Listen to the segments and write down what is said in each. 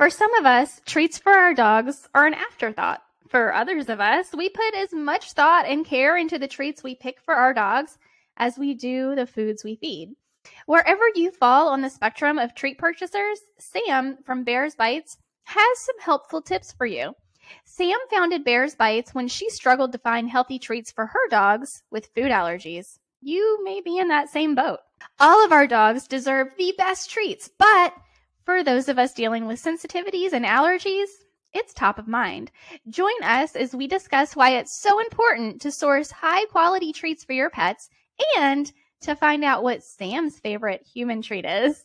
For some of us, treats for our dogs are an afterthought. For others of us, we put as much thought and care into the treats we pick for our dogs as we do the foods we feed. Wherever you fall on the spectrum of treat purchasers, Sam from Bear's Bites has some helpful tips for you. Sam founded Bear's Bites when she struggled to find healthy treats for her dogs with food allergies. You may be in that same boat. All of our dogs deserve the best treats, but for those of us dealing with sensitivities and allergies, it's top of mind. Join us as we discuss why it's so important to source high quality treats for your pets and to find out what Sam's favorite human treat is.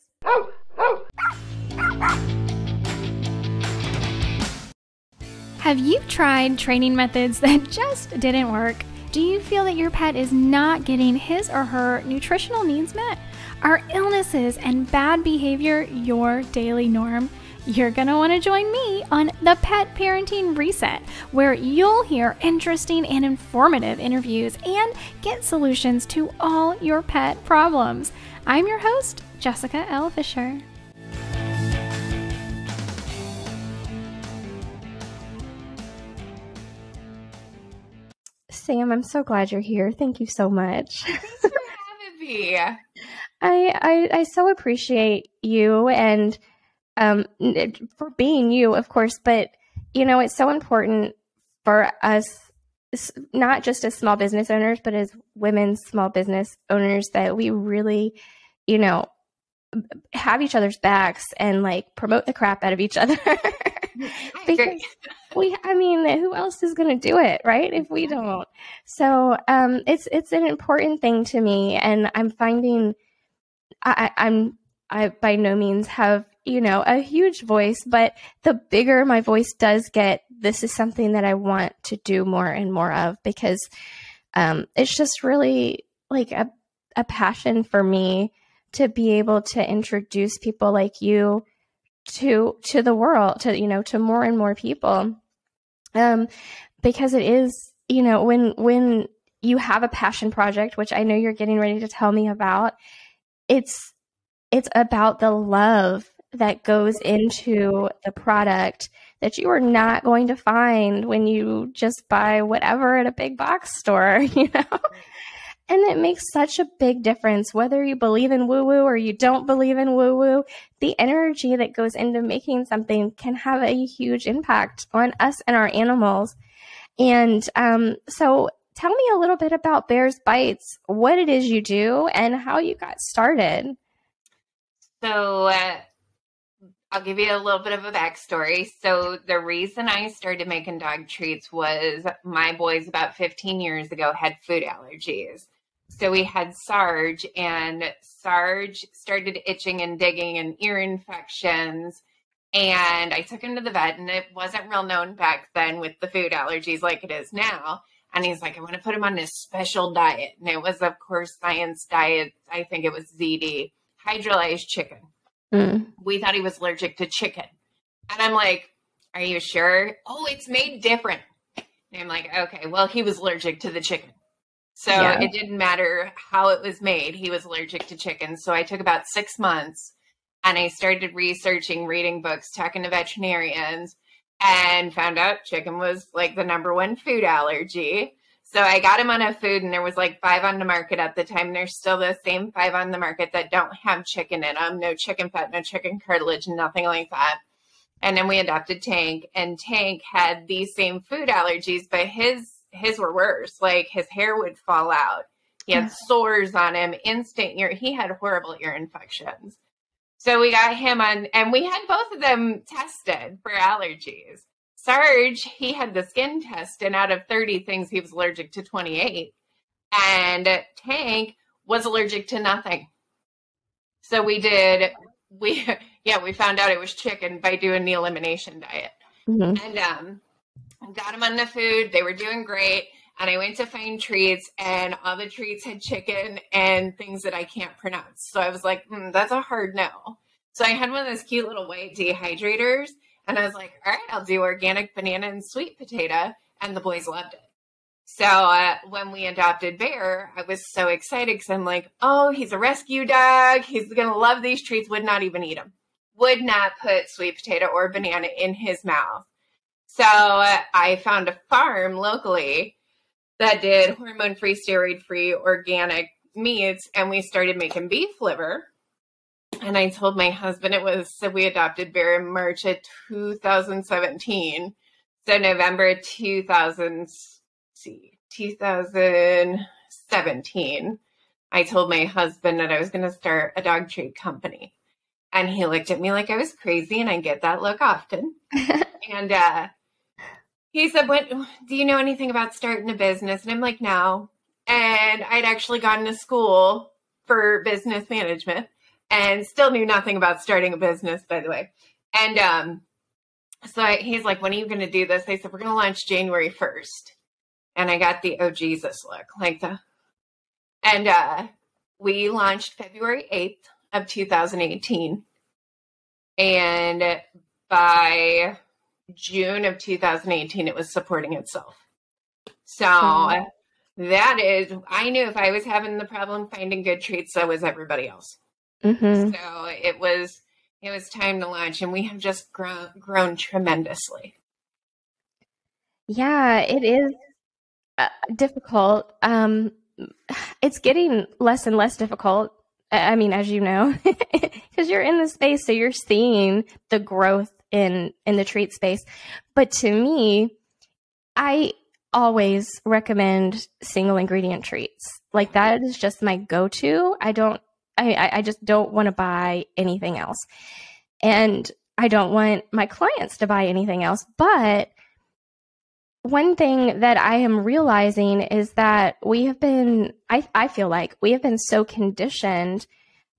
Have you tried training methods that just didn't work? Do you feel that your pet is not getting his or her nutritional needs met? Are illnesses and bad behavior your daily norm? You're going to want to join me on the Pet Parenting Reset, where you'll hear interesting and informative interviews and get solutions to all your pet problems. I'm your host, Jessica L. Fisher. Sam, I'm so glad you're here. Thank you so much. Thanks for having me. I, I I so appreciate you and um, for being you, of course, but you know, it's so important for us, not just as small business owners, but as women small business owners, that we really, you know, have each other's backs and like promote the crap out of each other. because we, I mean, who else is going to do it, right? If we don't. So, um, it's, it's an important thing to me. And I'm finding, I, I'm, I by no means have you know, a huge voice, but the bigger my voice does get, this is something that I want to do more and more of because um, it's just really like a, a passion for me to be able to introduce people like you to to the world to you know to more and more people. Um because it is you know when when you have a passion project which i know you're getting ready to tell me about it's it's about the love that goes into the product that you are not going to find when you just buy whatever at a big box store, you know? And it makes such a big difference whether you believe in woo woo or you don't believe in woo woo. The energy that goes into making something can have a huge impact on us and our animals. And um, so, tell me a little bit about Bear's Bites, what it is you do, and how you got started. So, uh, I'll give you a little bit of a backstory. So, the reason I started making dog treats was my boys about 15 years ago had food allergies. So, we had Sarge, and Sarge started itching and digging and ear infections. And I took him to the vet, and it wasn't real known back then with the food allergies like it is now. And he's like, I want to put him on this special diet. And it was, of course, science diet. I think it was ZD, hydrolyzed chicken Mm. We thought he was allergic to chicken. And I'm like, Are you sure? Oh, it's made different. And I'm like, Okay, well, he was allergic to the chicken. So yeah. it didn't matter how it was made. He was allergic to chicken. So I took about six months and I started researching, reading books, talking to veterinarians, and found out chicken was like the number one food allergy. So I got him on a food, and there was like five on the market at the time. There's still the same five on the market that don't have chicken in them, no chicken fat, no chicken cartilage, nothing like that. And then we adopted Tank, and Tank had these same food allergies, but his his were worse. Like his hair would fall out. He had sores on him, instant ear. He had horrible ear infections. So we got him on, and we had both of them tested for allergies. Sarge, he had the skin test, and out of 30 things, he was allergic to 28. And Tank was allergic to nothing. So we did, we, yeah, we found out it was chicken by doing the elimination diet. Mm-hmm. And um, got him on the food. They were doing great. And I went to find treats, and all the treats had chicken and things that I can't pronounce. So I was like, mm, that's a hard no. So I had one of those cute little white dehydrators and I was like, all right, I'll do organic banana and sweet potato. And the boys loved it. So uh, when we adopted Bear, I was so excited because I'm like, oh, he's a rescue dog. He's going to love these treats, would not even eat them. would not put sweet potato or banana in his mouth. So I found a farm locally that did hormone free, steroid free, organic meats, and we started making beef liver. And I told my husband it was so we adopted Bear in March of 2017. So November 2000, see, 2017, I told my husband that I was going to start a dog treat company. And he looked at me like I was crazy, and I get that look often. and uh, he said, "What do you know anything about starting a business?" And I'm like, "No." And I'd actually gone to school for business management and still knew nothing about starting a business, by the way. And um, so I, he's like, "When are you going to do this?" I said, "We're going to launch January 1st." And I got the oh Jesus look, like the, and uh, we launched February 8th of 2018. And by June of 2018, it was supporting itself. So mm-hmm. that is, I knew if I was having the problem finding good treats, so was everybody else. Mm-hmm. So it was, it was time to launch, and we have just grown, grown tremendously. Yeah, it is uh, difficult. Um, it's getting less and less difficult I mean, as you know, because you're in the space, so you're seeing the growth in in the treat space. But to me, I always recommend single ingredient treats. Like that is just my go to. I don't. I I just don't want to buy anything else, and I don't want my clients to buy anything else. But one thing that I am realizing is that we have been, I, I feel like we have been so conditioned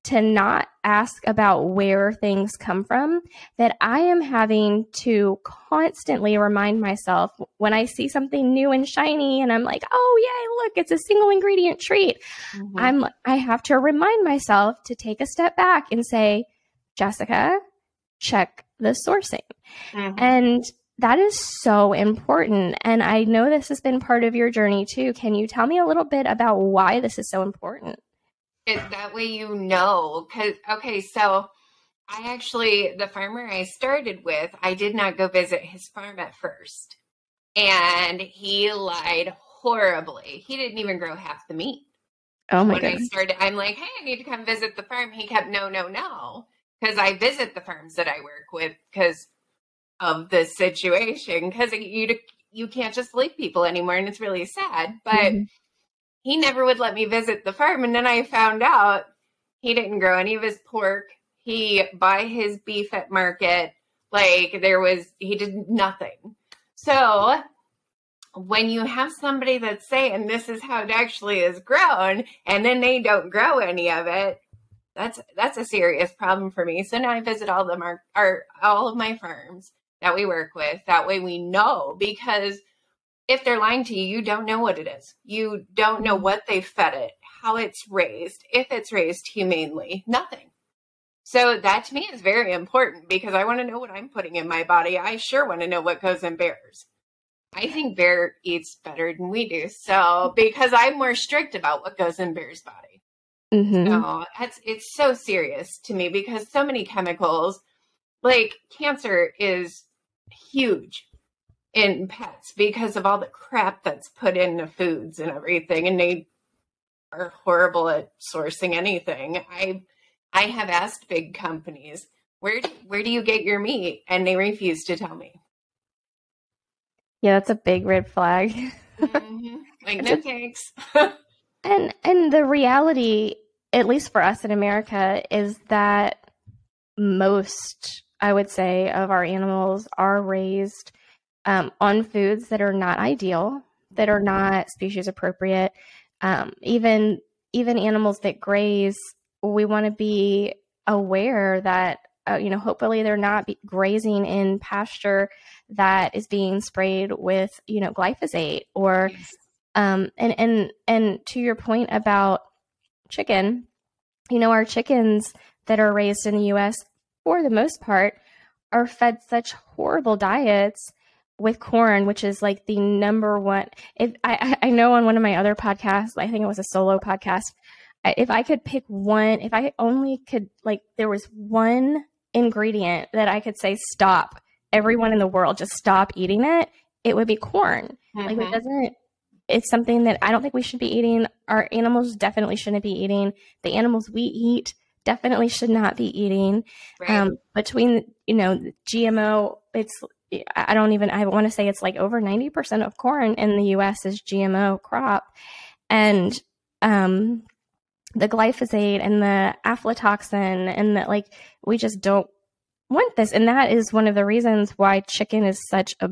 to not ask about where things come from that I am having to constantly remind myself when I see something new and shiny and I'm like, oh yay, look, it's a single ingredient treat. Mm-hmm. I'm I have to remind myself to take a step back and say, Jessica, check the sourcing. Mm-hmm. And that is so important. And I know this has been part of your journey too. Can you tell me a little bit about why this is so important? It, that way you know. Cause, okay, so I actually, the farmer I started with, I did not go visit his farm at first. And he lied horribly. He didn't even grow half the meat. Oh my when goodness. I started, I'm like, hey, I need to come visit the farm. He kept, no, no, no. Because I visit the farms that I work with because of the situation because you you can't just leave people anymore and it's really sad but mm-hmm. He never would let me visit the farm. And then i found out he didn't grow any of his pork. He buy his beef at market like there was he did nothing. So when you have somebody that's saying this is how it actually is grown and then they don't grow any of it that's that's a serious problem for me. So now i visit all the mar- our all of my farms that we work with. That way we know because if they're lying to you, you don't know what it is. You don't know what they fed it, how it's raised, if it's raised humanely, nothing. So that to me is very important because I want to know what I'm putting in my body. I sure want to know what goes in bears. I think bear eats better than we do. So because I'm more strict about what goes in bear's body. Mm-hmm. So it's it's so serious to me because so many chemicals, like cancer is huge in pets because of all the crap that's put into foods and everything and they are horrible at sourcing anything. I i have asked big companies where do, where do you get your meat? And they refuse to tell me. Yeah that's a big red flag. Mm-hmm. like no thanks. And and the reality at least for us in america is that most I would say, of our animals are raised um, on foods that are not ideal, that are not species appropriate. Um, even even animals that graze, we want to be aware that uh, you know hopefully they're not grazing in pasture that is being sprayed with you know glyphosate or yes. um, and and and to your point about chicken, you know our chickens that are raised in the U.S for the most part, are fed such horrible diets with corn, which is like the number one. If I, I know on one of my other podcasts, I think it was a solo podcast. If I could pick one, if I only could, like, there was one ingredient that I could say stop everyone in the world just stop eating it, it would be corn. Mm-hmm. Like it mm-hmm. doesn't it's something that I don't think we should be eating. Our animals definitely shouldn't be eating. The animals we eat definitely should not be eating. Right. Um, between you know GMO, it's I don't even I want to say it's like over ninety percent of corn in the U.S. is GMO crop, and um, the glyphosate and the aflatoxin and that like we just don't want this, and that is one of the reasons why chicken is such a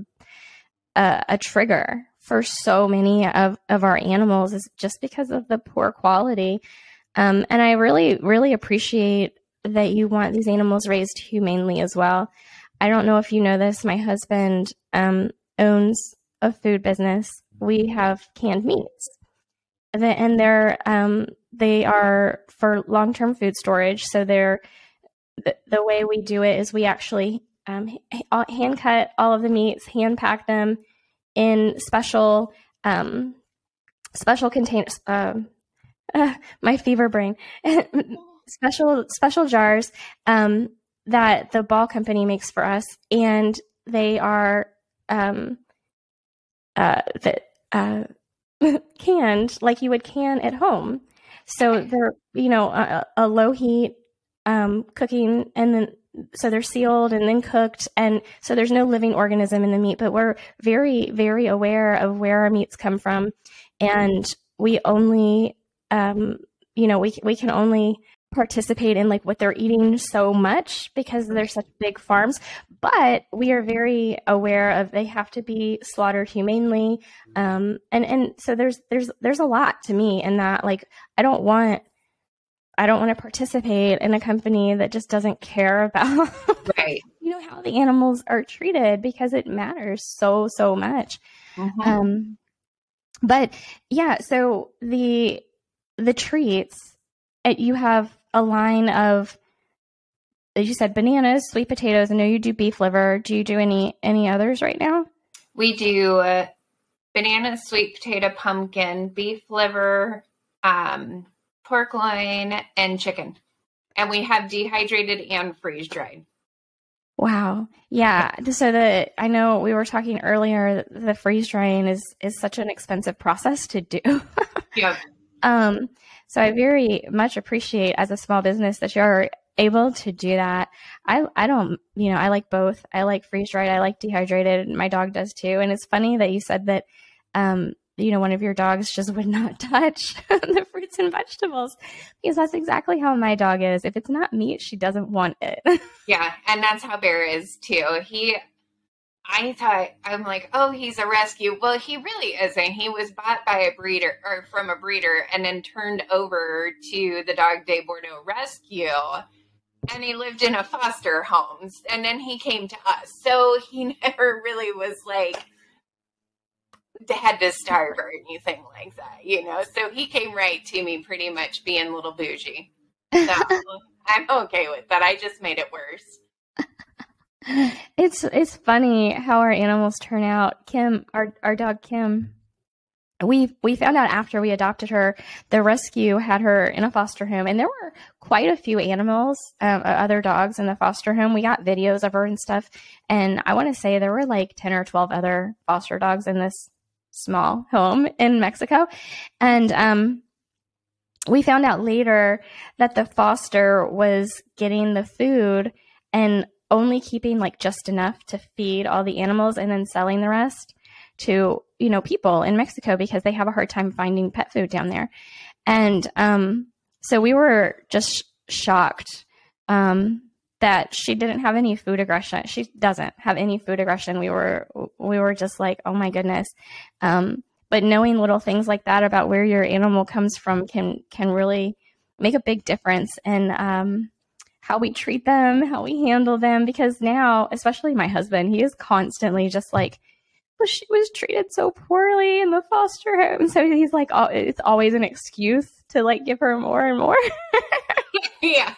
a, a trigger for so many of, of our animals is just because of the poor quality. Um, and I really, really appreciate that you want these animals raised humanely as well. I don't know if you know this. My husband um, owns a food business. We have canned meats, and they're um, they are for long term food storage. So they're the, the, way we do it is we actually um, hand cut all of the meats, hand pack them, in special um, special containers. Uh, uh, my fever brain. special special jars um, that the ball company makes for us, and they are um, uh, that uh, canned like you would can at home. So they're you know a, a low heat um, cooking, and then so they're sealed and then cooked and so there's no living organism in the meat but we're very very aware of where our meats come from and we only um, you know we, we can only participate in like what they're eating so much because they're such big farms but we are very aware of they have to be slaughtered humanely um, and and so there's there's there's a lot to me in that like i don't want I don't want to participate in a company that just doesn't care about right. you know how the animals are treated because it matters so so much. Mm-hmm. Um, but yeah, so the the treats you have a line of as you said bananas, sweet potatoes. I know you do beef liver. Do you do any any others right now? We do uh, banana, sweet potato, pumpkin, beef liver, um, pork loin, and chicken. And we have dehydrated and freeze dried. Wow. Yeah. So the I know we were talking earlier the freeze drying is is such an expensive process to do. yeah. Um so I very much appreciate as a small business that you're able to do that. I I don't, you know, I like both. I like freeze dried, I like dehydrated. And my dog does too. And it's funny that you said that um you know, one of your dogs just would not touch the fruits and vegetables because that's exactly how my dog is. If it's not meat, she doesn't want it. yeah. And that's how Bear is too. He, I thought, I'm like, oh, he's a rescue. Well, he really isn't. He was bought by a breeder or from a breeder and then turned over to the Dogue de Bordeaux Rescue. And he lived in a foster home. And then he came to us. So he never really was like, had to starve or anything like that, you know. So he came right to me pretty much being a little bougie. So I'm okay with that. I just made it worse. It's it's funny how our animals turn out. Kim, our our dog Kim, we we found out after we adopted her, the rescue had her in a foster home, and there were quite a few animals, um, other dogs in the foster home. We got videos of her and stuff, and I want to say there were like ten or twelve other foster dogs in this small home in Mexico. And um, we found out later that the foster was getting the food and only keeping like just enough to feed all the animals and then selling the rest to you know people in Mexico because they have a hard time finding pet food down there. And um, so we were just shocked um, that she didn't have any food aggression. She doesn't have any food aggression. We were we were just like, oh my goodness. Um, but knowing little things like that about where your animal comes from can can really make a big difference in um, how we treat them, how we handle them. Because now, especially my husband, he is constantly just like, well, she was treated so poorly in the foster home. So he's like, oh, it's always an excuse to like give her more and more. yeah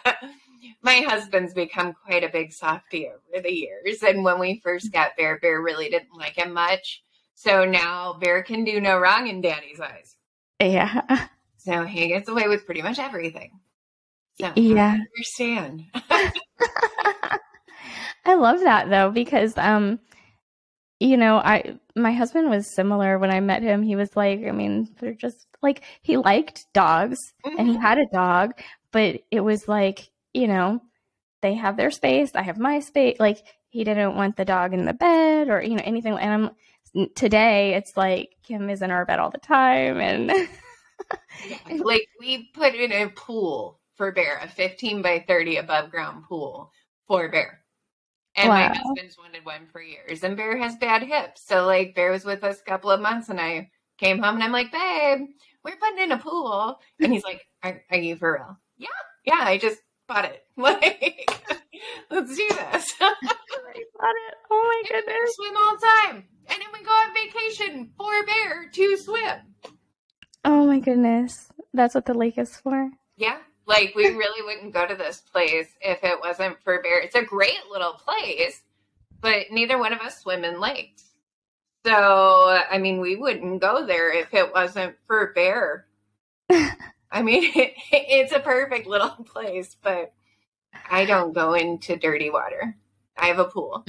my husband's become quite a big softy over the years. And when we first got Bear, Bear really didn't like him much. So now Bear can do no wrong in daddy's eyes. Yeah. So he gets away with pretty much everything. So Yeah. I understand. I love that though because um you know, I my husband was similar when I met him. He was like, I mean, they're just like he liked dogs and he Mhm. had a dog, but it was like, you know, they have their space, I have my space. Like he didn't want the dog in the bed or you know anything. And I'm today, it's like Kim is in our bed all the time, and like we put in a pool for Bear, a 15 by 30 above ground pool for Bear. And my husband's wanted one for years. And Bear has bad hips. So like Bear was with us a couple of months and I came home and I'm like, babe, we're putting in a pool. And he's like, Are, are you for real? Yeah, yeah, I just bought it. Like let's do this. I thought it. Oh my And we goodness! swim all the time. And then we go on vacation for Bear to swim. Oh my goodness! That's what the lake is for. Yeah. Like we really wouldn't go to this place if it wasn't for bear. It's a great little place, but neither one of us swim in lakes. So, I mean, we wouldn't go there if it wasn't for bear. I mean, it's a perfect little place, but I don't go into dirty water. I have a pool.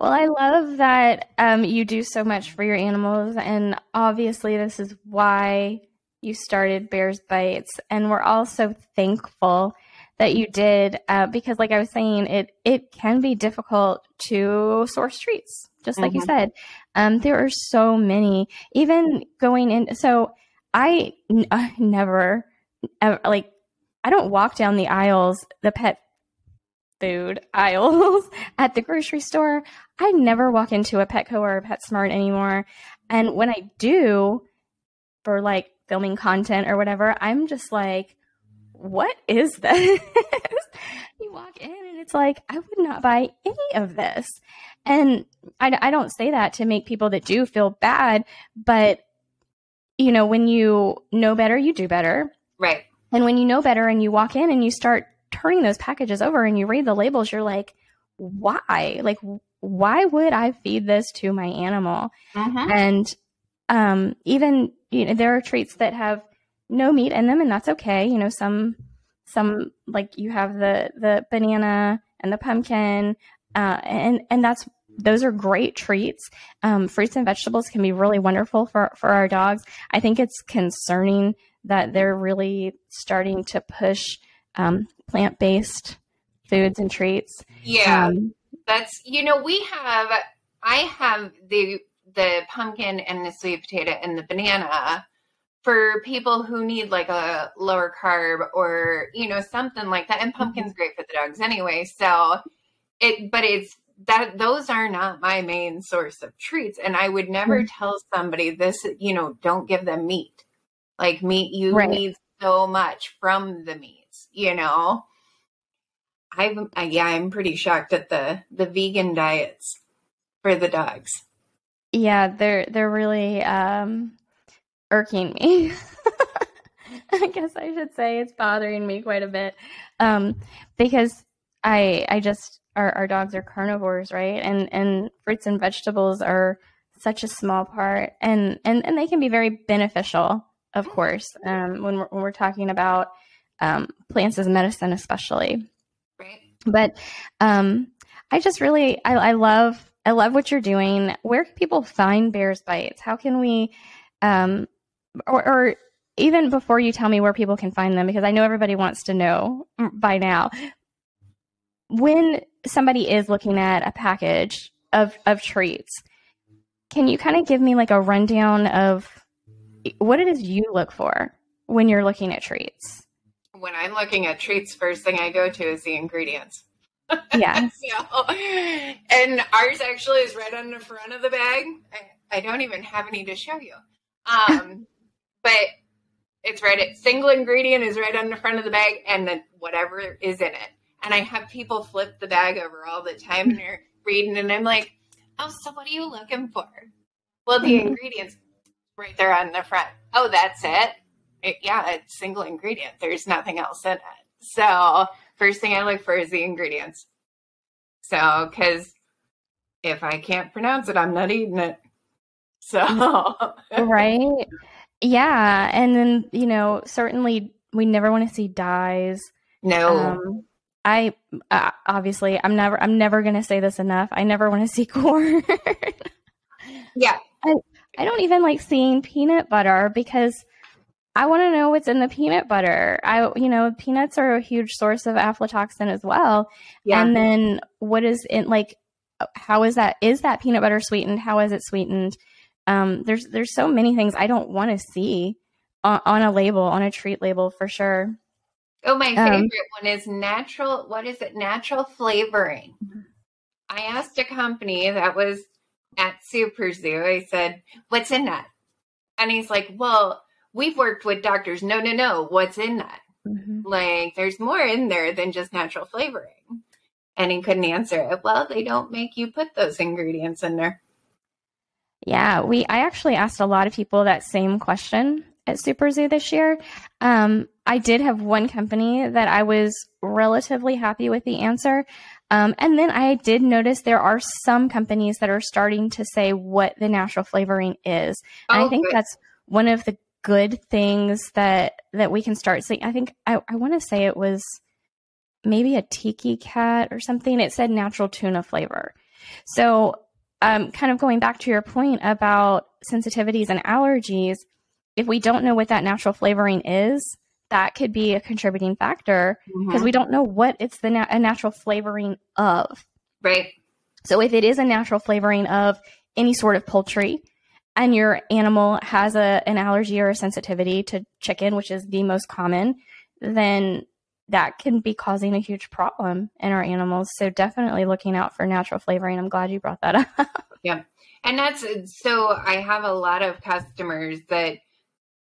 Well, I love that um, you do so much for your animals, and obviously, this is why you started Bear's Bites, and we're all so thankful that you did uh, because, like I was saying, it it can be difficult to source treats, just like you Mhm. said. Um, there are so many, even going in. So I, n- I never ever, like I don't walk down the aisles, the pet food aisles at the grocery store. I never walk into a Petco or a PetSmart anymore. And when I do, for like filming content or whatever, I'm just like, what is this? you walk in and it's like, I would not buy any of this. And I, I don't say that to make people that do feel bad, but you know, when you know better, you do better. right. And when you know better and you walk in and you start turning those packages over and you read the labels, you're like, why? Like, why would I feed this to my animal? Mhm. And um, even you know, there are treats that have no meat in them, and that's okay. You know, some some like you have the the banana and the pumpkin, uh, and and that's those are great treats. Um, fruits and vegetables can be really wonderful for for our dogs. I think it's concerning that they're really starting to push um, plant based foods and treats. Yeah. Um, That's you know we have I have the the pumpkin and the sweet potato and the banana for people who need like a lower carb or you know something like that and pumpkin's great for the dogs anyway so it but it's that those are not my main source of treats and I would never Mhm. tell somebody this you know don't give them meat like meat you Right. need so much from the meats you know I've uh, yeah, I'm pretty shocked at the the vegan diets for the dogs. Yeah, they're they're really um irking me. I guess I should say it's bothering me quite a bit. Um because I I just our our dogs are carnivores, right? And and fruits and vegetables are such a small part and and and they can be very beneficial, of course. Um when we're when we're talking about um plants as medicine especially Right. but um i just really I, I love i love what you're doing. Where can people find bears bites? How can we um or, or even before you tell me where people can find them because i know everybody wants to know by now. When somebody is looking at a package of of treats can you kind of give me like a rundown of what it is you look for when you're looking at treats? When I'm looking at treats, first thing I go to is the ingredients. Yes and ours actually is right on the front of the bag. I, I don't even have any to show you. Um, but it's right at single ingredient is right on the front of the bag and then whatever is in it. And I have people flip the bag over all the time and they're reading and I'm like, oh, so what are you looking for? Well, the Mhm. ingredients right there on the front. Oh, that's it. It- yeah, it's single ingredient. There's nothing else in it. So first thing I look for is the ingredients. So, because if I can't pronounce it, I'm not eating it. So, right Yeah, and then you know, certainly we never want to see dyes. No. Um, I uh, obviously I'm never I'm never going to say this enough. I never want to see corn. yeah. I, I don't even like seeing peanut butter because I want to know what's in the peanut butter. I you know, peanuts are a huge source of aflatoxin as well. Yeah. And then what is in like how is that is that peanut butter sweetened? How is it sweetened? Um, there's there's so many things I don't want to see on, on, a label on a treat label for sure. Oh, my favorite um, one is natural. What is it? Natural flavoring. Mm-hmm. I asked a company that was at Super Zoo. I said, "What's in that?" And he's like, "Well, we've worked with doctors. No, no, no. What's in that? Mm-hmm. Like, there's more in there than just natural flavoring." And he couldn't answer it. Well, they don't make you put those ingredients in there. Yeah, we I actually asked a lot of people that same question at Super Zoo this year. Um, I did have one company that I was relatively happy with the answer. Um, and then I did notice there are some companies that are starting to say what the natural flavoring is. And I think good. that's one of the good things that that we can start seeing. I think I, I want to say it was maybe a tiki cat or something. It said natural tuna flavor. So um, kind of going back to your point about sensitivities and allergies, if we don't know what that natural flavoring is, that could be a contributing factor because mm-hmm. we don't know what it's the na- a natural flavoring of. Right. So if it is a natural flavoring of any sort of poultry and your animal has a an allergy or a sensitivity to chicken, which is the most common, then that can be causing a huge problem in our animals. So definitely looking out for natural flavoring. I'm glad you brought that up. yeah. And that's so I have a lot of customers that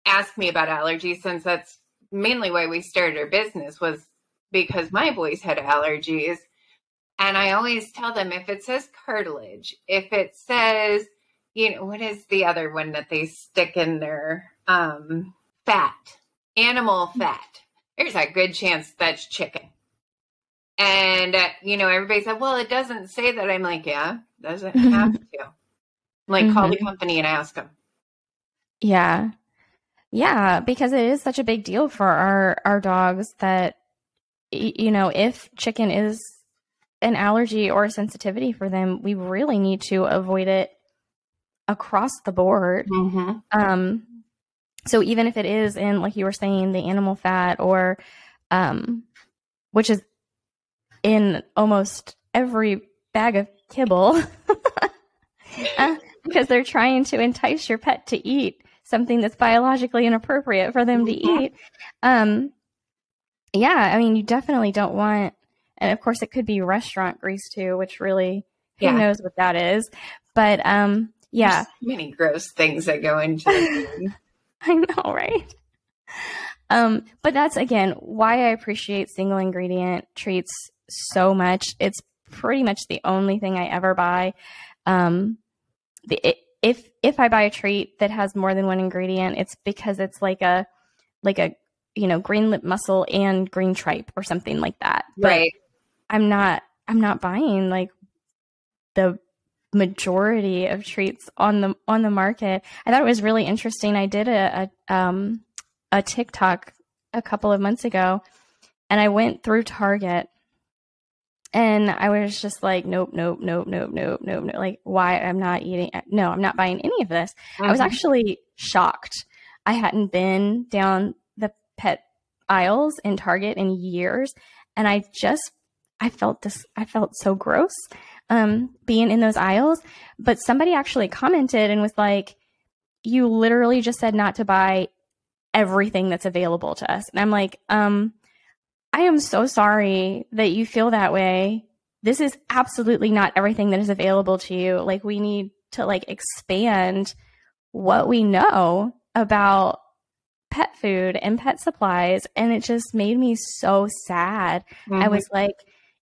ask me about allergies since that's mainly why we started our business was because my boys had allergies. And I always tell them if it says cartilage, if it says, you know, what is the other one that they stick in their um, fat, animal fat there's a good chance that's chicken. And, uh, you know, everybody said, well, it doesn't say that. I'm like, yeah, doesn't have to. like, mm-hmm. call the mm-hmm. company and ask them. Yeah. Yeah, because it is such a big deal for our, our dogs that, you know, if chicken is an allergy or a sensitivity for them, we really need to avoid it across the board. Mm-hmm. Um, so even if it is in, like you were saying, the animal fat or, um, which is in almost every bag of kibble, uh, because they're trying to entice your pet to eat something that's biologically inappropriate for them to mm-hmm. eat. Um, yeah, I mean, you definitely don't want, and of course, it could be restaurant grease too, which really who yeah. knows what that is. But um, yeah, There's many gross things that go into. I know, right? Um, but that's again why I appreciate single ingredient treats so much. It's pretty much the only thing I ever buy. Um, the, if if I buy a treat that has more than one ingredient, it's because it's like a like a you know green lip mussel and green tripe or something like that. But right. I'm not I'm not buying like the majority of treats on the on the market. I thought it was really interesting. I did a, a um a TikTok a couple of months ago, and I went through Target, and I was just like, nope, nope, nope, nope, nope, nope, nope. Like, why I'm not eating? No, I'm not buying any of this. Mm-hmm. I was mm-hmm. actually shocked. I hadn't been down the pet aisles in Target in years, and I just I felt this. I felt so gross um, being in those aisles. But somebody actually commented and was like, you literally just said not to buy everything that's available to us. And I'm like, um, I am so sorry that you feel that way. This is absolutely not everything that is available to you. Like we need to like expand what we know about pet food and pet supplies and it just made me so sad. Mm-hmm. I was like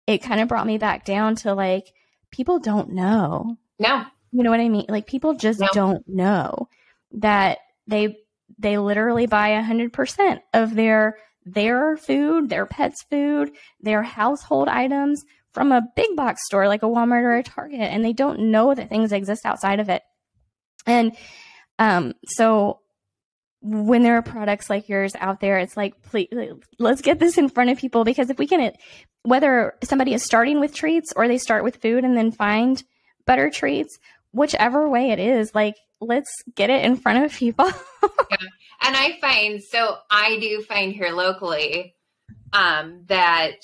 it kind of brought me back down to like people don't know. No. You know what I mean? Like people just no. don't know that they they literally buy a hundred percent of their their food, their pets' food, their household items from a big box store like a Walmart or a Target, and they don't know that things exist outside of it. And um, so when there are products like yours out there, it's like, please, let's get this in front of people because if we can, whether somebody is starting with treats or they start with food and then find better treats, whichever way it is, like, let's get it in front of people. yeah. And I find, so I do find here locally um, that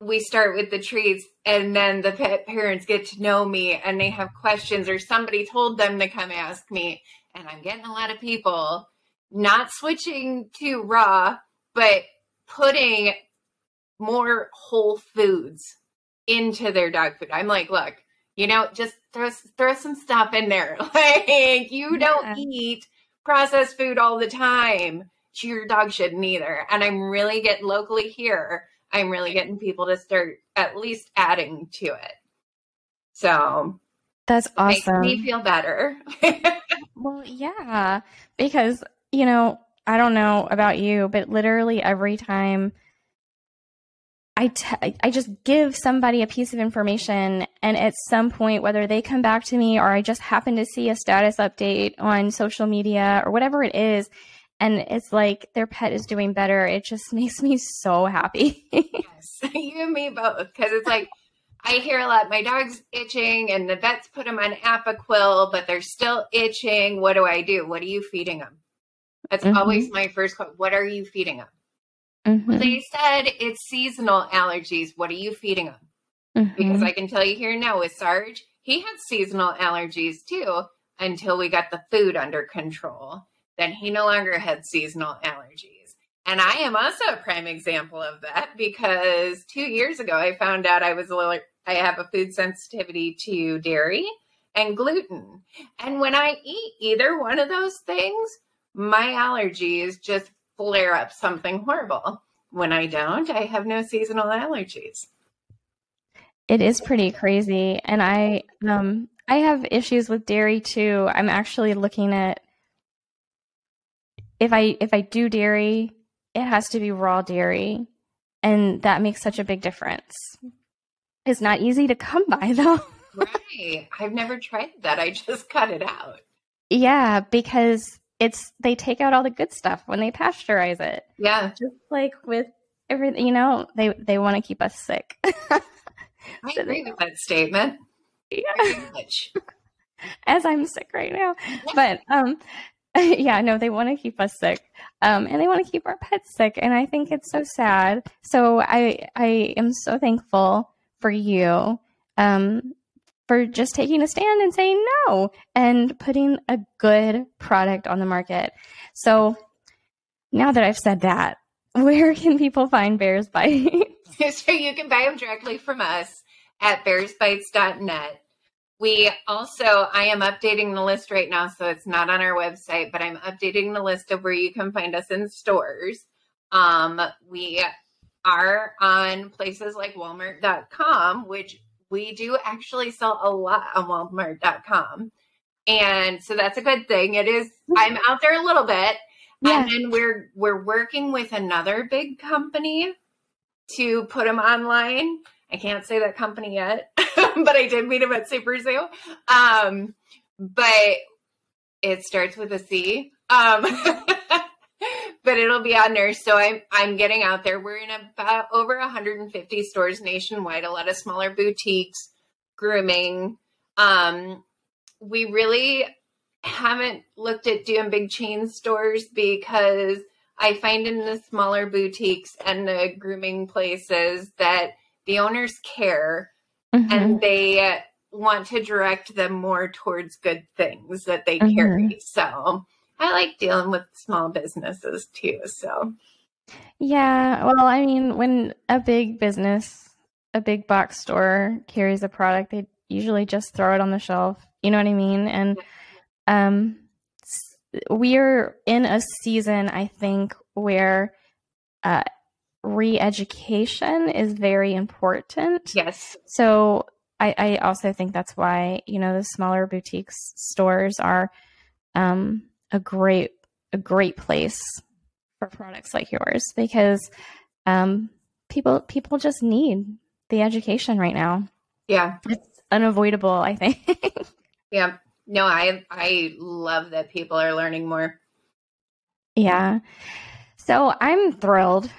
we start with the treats and then the pet parents get to know me and they have questions or somebody told them to come ask me and i'm getting a lot of people not switching to raw, but putting more whole foods into their dog food. I'm like, look, you know, just throw throw some stuff in there. Like you don't eat processed food all the time. Your dog shouldn't either. And I'm really getting locally here. I'm really getting people to start at least adding to it. So that's awesome. Makes me feel better. well, yeah, because you know, I don't know about you, but literally every time I, t- I just give somebody a piece of information, and at some point, whether they come back to me or I just happen to see a status update on social media or whatever it is, and it's like their pet is doing better, it just makes me so happy. yes, you and me both, because it's like I hear a lot. My dog's itching, and the vets put them on Apoquel, but they're still itching. What do I do? What are you feeding them? That's mm-hmm. always my first question. What are you feeding them? Mm-hmm. They said it's seasonal allergies. What are you feeding them? Mm-hmm. Because I can tell you here now with Sarge, he had seasonal allergies too until we got the food under control. Then he no longer had seasonal allergies. And I am also a prime example of that because two years ago I found out I was a little, I have a food sensitivity to dairy and gluten. And when I eat either one of those things, my allergies just flare up something horrible. When I don't, I have no seasonal allergies. It is pretty crazy. And I um I have issues with dairy too. I'm actually looking at if I if I do dairy, it has to be raw dairy. And that makes such a big difference. It's not easy to come by though. right. I've never tried that. I just cut it out. Yeah, because it's they take out all the good stuff when they pasteurize it. Yeah. Just like with everything, you know, they they want to keep us sick. I so agree they, with that statement. Yeah. As I'm sick right now. But um yeah, no, they want to keep us sick. Um and they want to keep our pets sick and I think it's so sad. So I I am so thankful for you. Um for just taking a stand and saying no and putting a good product on the market. So now that I've said that, where can people find Bear's Bites? so you can buy them directly from us at bearsbites.net. We also, I am updating the list right now, so it's not on our website, but I'm updating the list of where you can find us in stores. Um, we are on places like Walmart.com, which we do actually sell a lot on Walmart.com. And so that's a good thing. It is I'm out there a little bit. Yeah. And then we're we're working with another big company to put them online. I can't say that company yet, but I did meet him at Super Zoo. Um, but it starts with a C. Um, but it'll be on there. So I'm I'm getting out there. We're in about over 150 stores nationwide. A lot of smaller boutiques, grooming. Um, we really haven't looked at doing big chain stores because I find in the smaller boutiques and the grooming places that the owners care mm-hmm. and they want to direct them more towards good things that they mm-hmm. carry. So I like dealing with small businesses too. So, yeah. Well, I mean, when a big business, a big box store carries a product, they usually just throw it on the shelf. You know what I mean? And um, we're in a season, I think, where uh, re-education is very important. Yes. So I, I also think that's why you know the smaller boutiques stores are um, a great a great place for products like yours because um, people people just need the education right now. Yeah, it's unavoidable. I think. yeah. No, I I love that people are learning more. Yeah. So I'm thrilled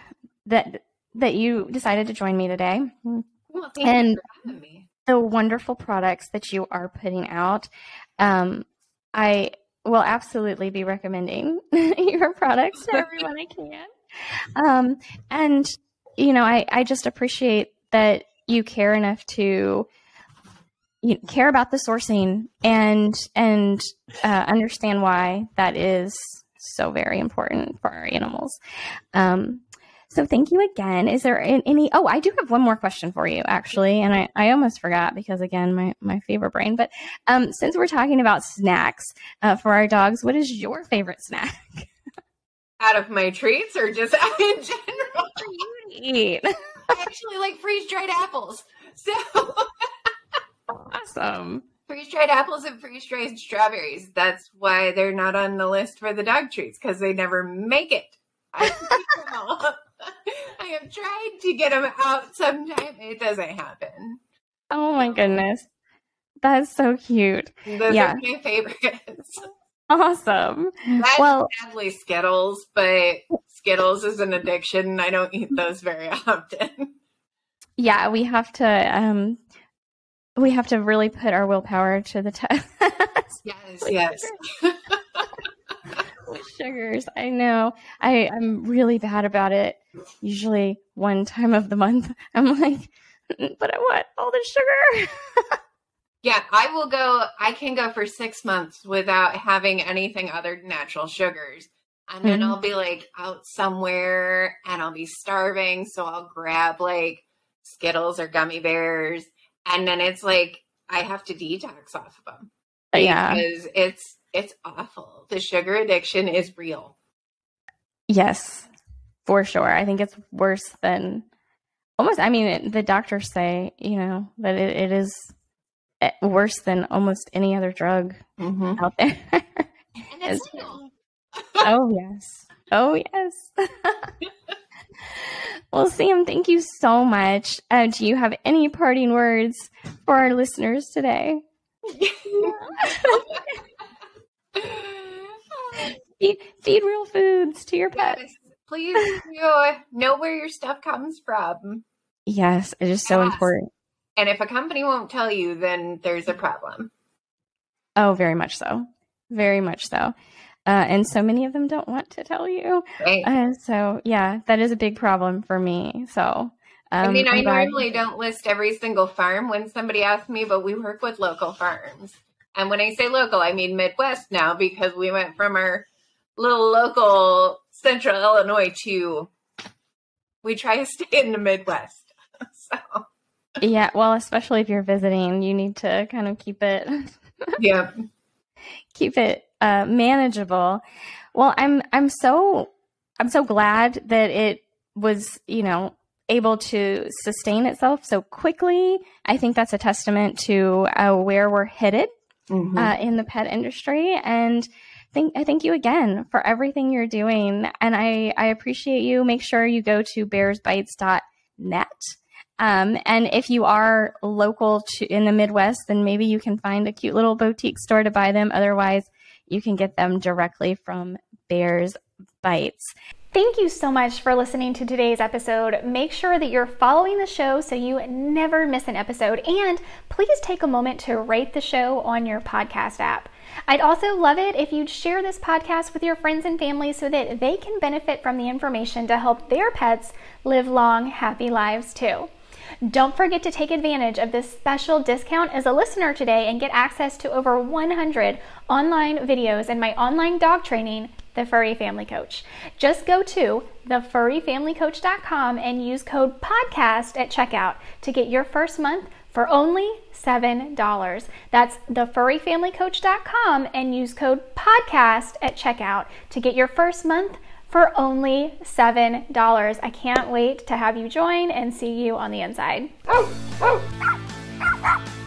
that that you decided to join me today. Well, and the wonderful products that you are putting out. Um, I will absolutely be recommending your products to everyone I can. Um, and you know, I, I just appreciate that you care enough to you care about the sourcing and and uh, understand why that is so very important for our animals. Um, so thank you again. Is there any? Oh, I do have one more question for you, actually, and I, I almost forgot because again, my my favorite brain. But um, since we're talking about snacks uh, for our dogs, what is your favorite snack? Out of my treats, or just in general? For you to eat. I actually like freeze dried apples. So awesome. Freeze dried apples and freeze dried strawberries. That's why they're not on the list for the dog treats because they never make it. I, I have tried to get them out sometime. It doesn't happen. Oh my goodness. That's so cute. Those yeah. are my favorites. Awesome. That's well, sadly Skittles, but Skittles is an addiction. I don't eat those very often. Yeah, we have to um we have to really put our willpower to the test. yes, yes. sugars. I know. I, I'm really bad about it. Usually one time of the month, I'm like, but I want all the sugar. yeah, I will go, I can go for six months without having anything other than natural sugars. And then mm-hmm. I'll be like out somewhere and I'll be starving. So I'll grab like Skittles or gummy bears. And then it's like, I have to detox off of them. Yeah. Because it's it's awful. The sugar addiction is real. Yes, for sure. I think it's worse than almost, I mean, it, the doctors say, you know, that it, it is eh, worse than almost any other drug mm-hmm. out there. oh, yes. Oh, yes. well, Sam, thank you so much. Uh, do you have any parting words for our listeners today? feed, feed real foods to your pets. Yes, please you know where your stuff comes from. Yes, it is so yes. important. And if a company won't tell you, then there's a problem. Oh, very much so. Very much so. Uh, and so many of them don't want to tell you. Right. Uh, so, yeah, that is a big problem for me. So, um, I mean, I normally don't list every single farm when somebody asks me, but we work with local farms. And when I say local, I mean Midwest now because we went from our little local central Illinois to we try to stay in the Midwest. so yeah, well, especially if you're visiting, you need to kind of keep it yeah keep it uh, manageable. Well, I'm I'm so I'm so glad that it was you know able to sustain itself so quickly. I think that's a testament to uh, where we're headed mm-hmm. uh, in the pet industry. And thank I thank you again for everything you're doing. And I, I appreciate you. Make sure you go to bearsbites.net. Um, and if you are local to in the Midwest, then maybe you can find a cute little boutique store to buy them. Otherwise, you can get them directly from Bear's Bites. Thank you so much for listening to today's episode. Make sure that you're following the show so you never miss an episode. And please take a moment to rate the show on your podcast app. I'd also love it if you'd share this podcast with your friends and family so that they can benefit from the information to help their pets live long, happy lives too. Don't forget to take advantage of this special discount as a listener today and get access to over 100 online videos and my online dog training the Furry Family Coach. Just go to thefurryfamilycoach.com and use code PODCAST at checkout to get your first month for only $7. That's thefurryfamilycoach.com and use code PODCAST at checkout to get your first month for only $7. I can't wait to have you join and see you on the inside. Oh, oh.